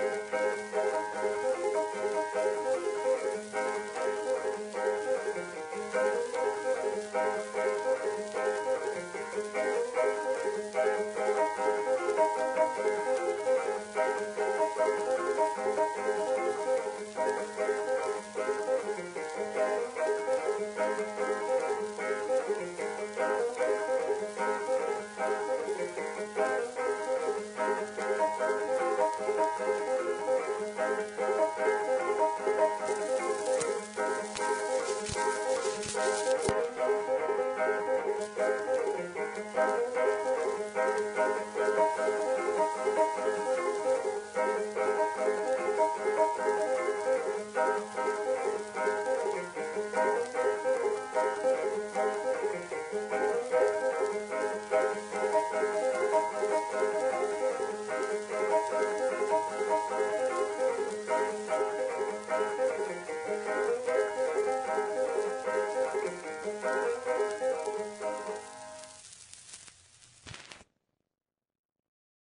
Música Thank you. Música